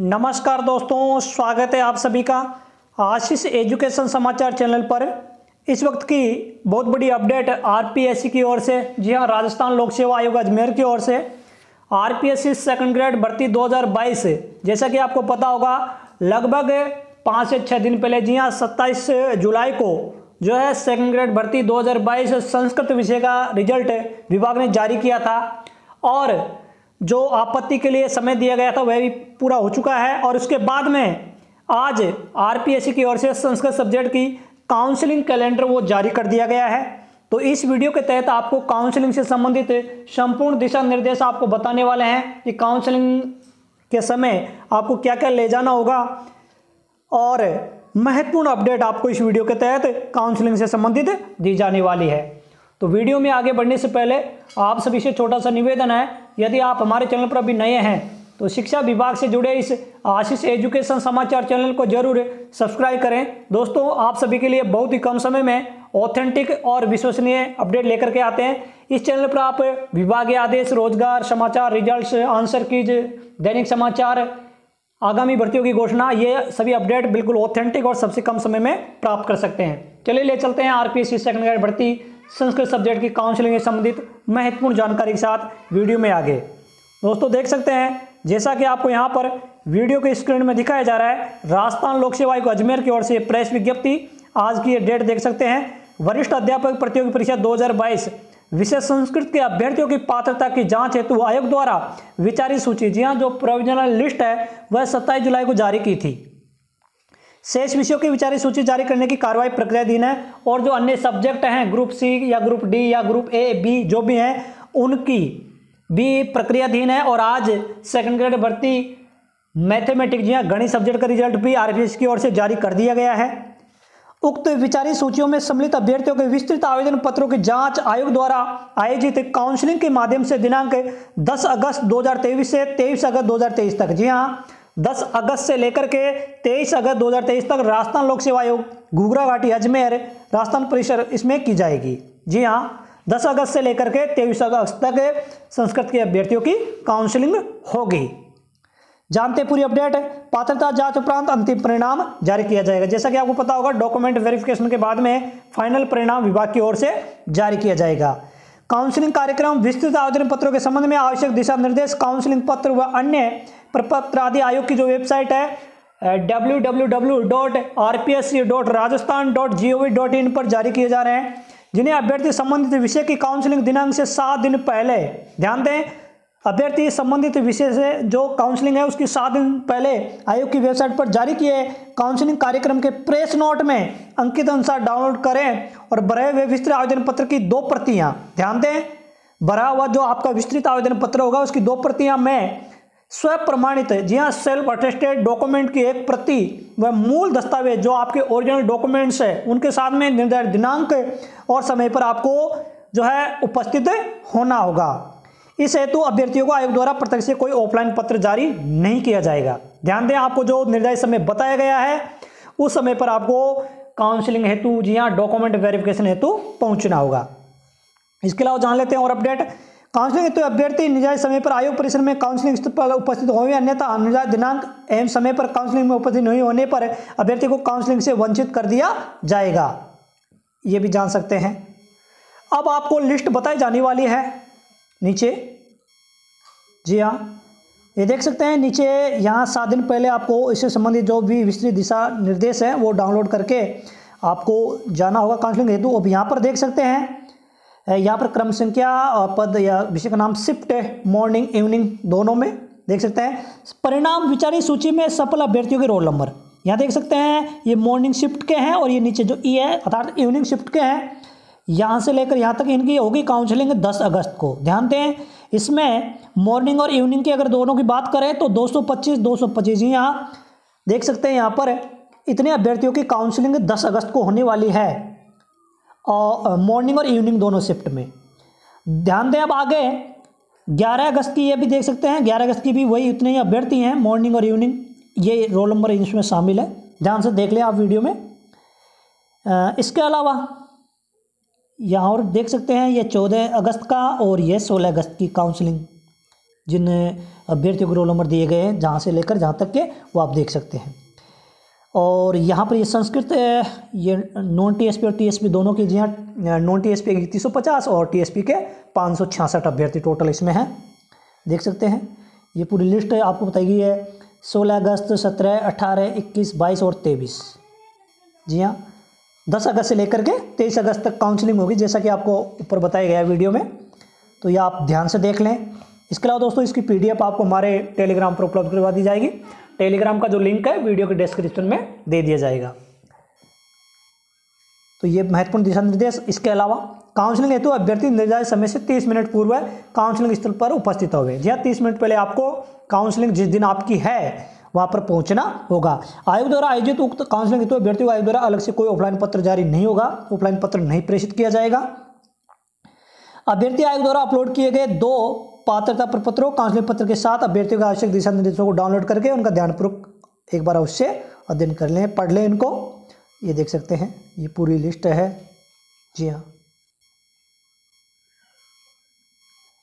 नमस्कार दोस्तों, स्वागत है आप सभी का आशीष एजुकेशन समाचार चैनल पर। इस वक्त की बहुत बड़ी अपडेट आरपीएससी की ओर से, जी हाँ राजस्थान लोक सेवा आयोग अजमेर की ओर से। आरपीएससी सेकंड ग्रेड भर्ती 2022 जैसा कि आपको पता होगा, लगभग पाँच से छः दिन पहले, जी हाँ सत्ताईस जुलाई को जो है सेकंड ग्रेड भर्ती 2022 संस्कृत विषय का रिज़ल्ट विभाग ने जारी किया था। और जो आपत्ति के लिए समय दिया गया था, वह भी पूरा हो चुका है। और उसके बाद में आज आरपीएससी की ओर से संस्कृत सब्जेक्ट की काउंसलिंग कैलेंडर वो जारी कर दिया गया है। तो इस वीडियो के तहत आपको काउंसलिंग से संबंधित संपूर्ण दिशा निर्देश आपको बताने वाले हैं कि काउंसलिंग के समय आपको क्या क्या ले जाना होगा। और महत्वपूर्ण अपडेट आपको इस वीडियो के तहत काउंसलिंग से संबंधित दी जाने वाली है। तो वीडियो में आगे बढ़ने से पहले आप सभी से छोटा सा निवेदन है, यदि आप हमारे चैनल पर अभी नए हैं तो शिक्षा विभाग से जुड़े इस आशीष एजुकेशन समाचार चैनल को ज़रूर सब्सक्राइब करें। दोस्तों, आप सभी के लिए बहुत ही कम समय में ऑथेंटिक और विश्वसनीय अपडेट लेकर के आते हैं। इस चैनल पर आप विभागीय आदेश, रोज़गार, समाचार, रिजल्ट्स, आंसर कीज, दैनिक समाचार, आगामी भर्तियों की घोषणा, ये सभी अपडेट बिल्कुल ऑथेंटिक और सबसे कम समय में प्राप्त कर सकते हैं। चलिए, ले चलते हैं आरपीएससी सेकंड ग्रेड भर्ती। संस्कृत सब्जेक्ट की काउंसलिंग से संबंधित महत्वपूर्ण जानकारी के साथ वीडियो में आगे। दोस्तों, देख सकते हैं, जैसा कि आपको यहाँ पर वीडियो के स्क्रीन में दिखाया जा रहा है, राजस्थान लोक सेवा आयोग अजमेर की ओर से प्रेस विज्ञप्ति। आज की डेट देख सकते हैं, वरिष्ठ अध्यापक प्रतियोगी परीक्षा 2022 विशेष संस्कृत के अभ्यर्थियों की पात्रता की जाँच हेतु आयोग द्वारा विचारित सूची, जी हाँ जो प्रोविजनल लिस्ट है, वह सत्ताईस जुलाई को जारी की थी। शेष विषयों की विचारित सूची जारी करने की कार्रवाई प्रक्रियाधीन है और जो अन्य सब्जेक्ट हैं ग्रुप सी या ग्रुप डी या ग्रुप ए बी जो भी हैं, उनकी भी प्रक्रियाधीन है और आज सेकंड ग्रेड भर्ती मैथमेटिक्स या गणित सब्जेक्ट का रिज़ल्ट भी आरपीएस की ओर से जारी कर दिया गया है। उक्त विचारित सूचियों में सम्मिलित अभ्यर्थियों के विस्तृत आवेदन पत्रों की जाँच आयोग द्वारा आयोजित काउंसलिंग के माध्यम से दिनांक 10 अगस्त 2023 से 23 अगस्त 2023 तक। जी हाँ 10 अगस्त से लेकर के 23 अगस्त 2023 तक राजस्थान लोक सेवा आयोग, घुघरा घाटी, अजमेर, राजस्थान परिसर इसमें की जाएगी। जी हाँ 10 अगस्त से लेकर के 23 अगस्त तक संस्कृत के अभ्यर्थियों की काउंसलिंग होगी। जानते पूरी अपडेट? पात्रता जाँच उपरांत अंतिम परिणाम जारी किया जाएगा। जैसा कि आपको पता होगा, डॉक्यूमेंट वेरिफिकेशन के बाद में फाइनल परिणाम विभाग की ओर से जारी किया जाएगा। काउंसलिंग कार्यक्रम विस्तृत आवेदन पत्रों के संबंध में आवश्यक दिशा निर्देश, काउंसलिंग पत्र व अन्य प्रपत्र आदि आयोग की जो वेबसाइट है W W W dot R P S C dot Rajasthan पर जारी किए जा रहे हैं। जिन्हें अभ्यर्थी संबंधित विषय की काउंसलिंग दिनांक से सात दिन पहले, ध्यान दें, अभ्यर्थी संबंधित विषय से जो काउंसलिंग है, उसकी सात दिन पहले आयोग की वेबसाइट पर जारी किए काउंसलिंग कार्यक्रम के प्रेस नोट में अंकित अनुसार डाउनलोड करें और भरे हुए विस्तृत आवेदन पत्र की दो प्रतियाँ। ध्यान दें भरा हुआ जो आपका विस्तृत आवेदन पत्र होगा, उसकी दो प्रतियाँ मैं स्व प्रमाणित जी हाँ सेल्फ अटेस्टेड डॉक्यूमेंट की एक प्रति व मूल दस्तावेज़ जो आपके ओरिजिनल डॉक्यूमेंट्स है, उनके साथ में निर्धारित दिनांक और समय पर आपको जो है उपस्थित होना होगा। इस हेतु अभ्यर्थियों को आयोग द्वारा प्रत्यक्ष से कोई ऑफलाइन पत्र जारी नहीं किया जाएगा। ध्यान दें, आपको जो निर्धारित समय बताया गया है, उस समय पर आपको काउंसलिंग हेतु जी हाँ डॉक्यूमेंट वेरिफिकेशन हेतु पहुँचना होगा। इसके अलावा जान लेते हैं और अपडेट काउंसलिंग हेतु अभ्यर्थी निर्धारित समय पर आयोग परिसर में काउंसलिंग स्थिति पर उपस्थित होंगे अन्यथा निर्धारित दिनांक एवं समय पर काउंसलिंग में उपस्थित नहीं होने पर अभ्यर्थी को काउंसलिंग से वंचित कर दिया जाएगा। ये भी जान सकते हैं। अब आपको लिस्ट बताई जाने वाली है। नीचे। जी हाँ। ये देख सकते हैं, नीचे यहाँ सात दिन पहले आपको इससे संबंधित जो भी विस्तृत दिशा निर्देश है वो डाउनलोड करके आपको जाना होगा काउंसलिंग हेतु। अब यहाँ पर देख सकते हैं यहाँ पर क्रम संख्या पद या विषय का नाम शिफ्ट मॉर्निंग इवनिंग दोनों में देख सकते हैं। परिणाम विचारी सूची में सफल अभ्यर्थियों के रोल नंबर यहाँ देख सकते हैं, ये मॉर्निंग शिफ्ट के हैं और ये नीचे जो ई है, अर्थात इवनिंग शिफ्ट के हैं, यहाँ से लेकर यहाँ तक इनकी होगी काउंसलिंग दस अगस्त को। ध्यान दें, इसमें मॉर्निंग और इवनिंग की अगर दोनों की बात करें तो 225 225 जी यहाँ देख सकते हैं, यहाँ पर इतने अभ्यर्थियों की काउंसलिंग 10 अगस्त को होने वाली है। और मॉर्निंग और इवनिंग दोनों शिफ्ट में। ध्यान दें अब आगे 11 अगस्त की ये भी देख सकते हैं 11 अगस्त की भी वही इतने ही अभ्यर्थी हैं मॉर्निंग और इवनिंग ये रोल नंबर इसमें शामिल है, ध्यान से देख लें आप वीडियो में। इसके अलावा, यहाँ और देख सकते हैं, ये चौदह अगस्त का और ये सोलह अगस्त की काउंसलिंग जिन अभ्यर्थियों को रोल नंबर दिए गए हैं, जहाँ से लेकर जहाँ तक के वो आप देख सकते हैं। और यहाँ पर ये संस्कृत, ये नॉन टीएसपी और टीएसपी दोनों की, जी हाँ नॉन टीएसपी के तीस सौ पचास और टीएसपी के पाँच सौ छियासठ अभ्यर्थी टोटल इसमें हैं। देख सकते हैं, ये पूरी लिस्ट आपको बताई गई है, सोलह अगस्त, सत्रह, अठारह, इक्कीस, बाईस और तेईस। जी हाँ दस अगस्त से लेकर के तेईस अगस्त तक काउंसलिंग होगी, जैसा कि आपको ऊपर बताया गया वीडियो में। तो ये आप ध्यान से देख लें। इसके अलावा दोस्तों, इसकी पीडीएफ आपको हमारे टेलीग्राम पर उपलब्ध करवा दी जाएगी। टेलीग्राम का जो लिंक है, वीडियो के डिस्क्रिप्शन में दे दिया जाएगा। तो ये महत्वपूर्ण दिशा निर्देश। इसके अलावा काउंसलिंग हेतु अभ्यर्थी निर्धारित समय से 30 मिनट पूर्व काउंसलिंग स्थल पर उपस्थित हो गए जी हाँ तीस मिनट पहले आपको काउंसलिंग जिस दिन आपकी है, वहाँ पर पहुँचना होगा। आयोग द्वारा आयोजित उक्त काउंसलिंग हेतु अभ्यर्थी आयोग द्वारा अलग से कोई ऑफलाइन पत्र जारी नहीं होगा। ऑफलाइन पत्र नहीं प्रेषित किया जाएगा। अभ्यर्थी आयोग द्वारा अपलोड किए गए दो पात्रता प्रपत्रों काउंसलिंग पत्र के साथ अभ्यर्थियों के आवश्यक दिशा निर्देशों को डाउनलोड करके उनका ध्यानपूर्वक एक बार उससे अध्ययन कर लें, पढ़ लें इनको। ये देख सकते हैं, ये पूरी लिस्ट है। जी हाँ।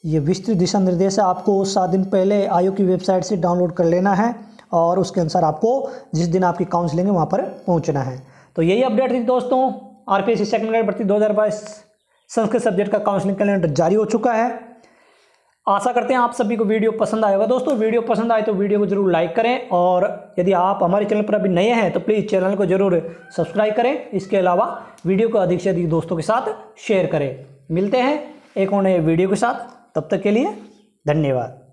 ये विस्तृत दिशा निर्देश है आपको सात दिन पहले आयोग की वेबसाइट से डाउनलोड कर लेना है और उसके अनुसार आपको जिस दिन आपकी काउंसलिंग है वहाँ पर पहुँचना है। तो यही अपडेट थी दोस्तों R P S second grade भर्ती दो हज़ार बाईस। संस्कृत सब्जेक्ट का काउंसलिंग कैलेंडर जारी हो चुका है। आशा करते हैं आप सभी को वीडियो पसंद आएगा दोस्तों, वीडियो पसंद आए तो वीडियो को ज़रूर लाइक करें और यदि आप हमारे चैनल पर अभी नए हैं तो प्लीज़ चैनल को ज़रूर सब्सक्राइब करें। इसके अलावा वीडियो को अधिक से अधिक दोस्तों के साथ शेयर करें। मिलते हैं एक और नए वीडियो के साथ। तब तक के लिए धन्यवाद।